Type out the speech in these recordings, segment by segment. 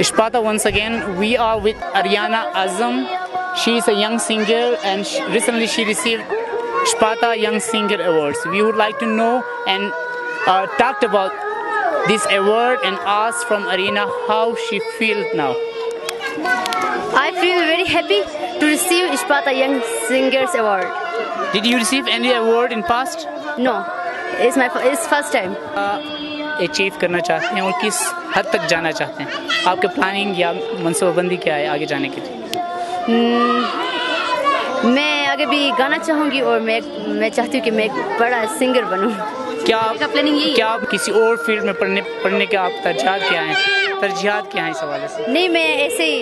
Ishpata once again. We are with Ariana Azam. She is a young singer and she, recently she received Ishpata Young Singer Awards. We would like to know and uh, talked about this award and asked from Arena how she feels now. I feel very happy to receive Ishpata Young Singers Award. Did you receive any award in past? No, it's my it's first time. Achieve करना चाहते हैं और किस हद तक जाना चाहते हैं? आपके प्लानिंग या मनसूबाबंदी क्या है आगे जाने के लिए? मैं आगे भी गाना चाहूँगी और मैं मैं चाहती हूँ कि मैं एक बड़ा सिंगर बनूँ। क्या आप प्लानिंग यही क्या आप किसी और फ़ील्ड में पढ़ने पढ़ने के आप तरजीहात क्या हैं? तरजीहात क्या हैं इस हवाले से? नहीं मैं ऐसे ही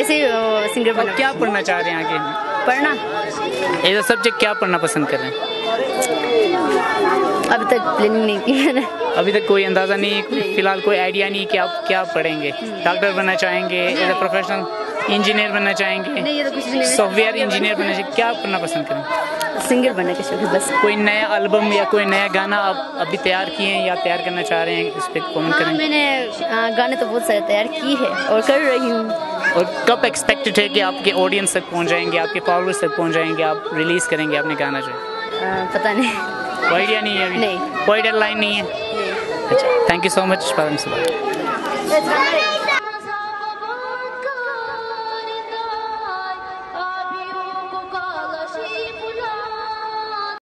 ऐसे ही सिंगर बना। क्या पढ़ना चाह रहे हैं आगे? पढ़ना। एज अ सब्जेक्ट क्या पढ़ना पसंद कर रहे हैं? अभी तक प्लानिंग नहीं की मैंने अभी तक कोई अंदाज़ा नहीं फ़िलहाल कोई आइडिया नहीं कि आप क्या पढ़ेंगे। डॉक्टर बनना चाहेंगे एज प्रोफेशनल इंजीनियर बनना चाहेंगे नहीं ये तो कुछ नहीं। सॉफ्टवेयर इंजीनियर बनना चाहिए क्या करना पसंद करें? सिंगर बनने का शौक है बस। कोई नया एल्बम या कोई नया गाना आप अभी तैयार किए हैं या तैयार करना चाह रहे हैं इस पर कमेंट हाँ करें। मैंने गाने तो बहुत सारे तैयार की है और कर रही हूँ। और कब एक्सपेक्टेड है कि आपके ऑडियंस तक पहुँच जाएँगे आपके फॉलोअर्स तक पहुँच जाएँगे आप रिलीज़ करेंगे अपने गाना जो पता नहीं। कोई आइडिया नहीं है अभी। नहीं। कोई डेडलाइन नहीं है। अच्छा थैंक यू सो मच